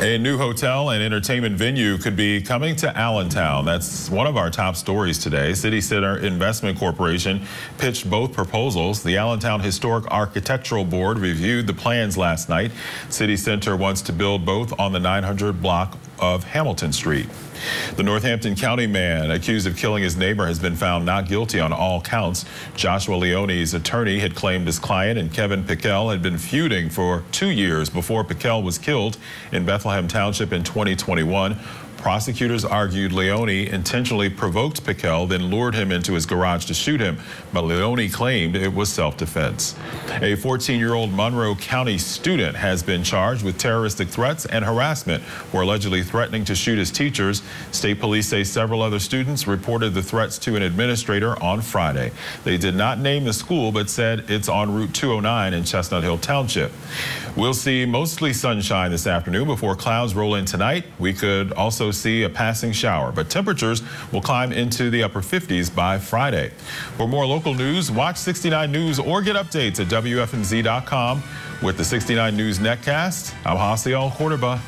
A new hotel and entertainment venue could be coming to Allentown. That's one of our top stories today. City Center Investment Corporation pitched both proposals. The Allentown Historic Architectural Board reviewed the plans last night. City Center wants to build both on the 900 block of Hamilton Street. The Northampton County man accused of killing his neighbor has been found not guilty on all counts. Joshua Leone's attorney had claimed his client and Kevin Pickell had been feuding for two years before Pickell was killed in Bethlehem Township in 2021. Prosecutors argued Leone intentionally provoked Pickell, then lured him into his garage to shoot him, but Leone claimed it was self-defense. A 14-year-old Monroe County student has been charged with terroristic threats and harassment for allegedly threatening to shoot his teachers. State police say several other students reported the threats to an administrator on Friday. They did not name the school, but said it's on Route 209 in Chestnut Hill Township. We'll see mostly sunshine this afternoon before clouds roll in tonight. We could also see a passing shower, but temperatures will climb into the upper 50s by Friday. For more local news, watch 69 News or get updates at WFMZ.com with the 69 News Netcast. I'm Hasiel Cordoba.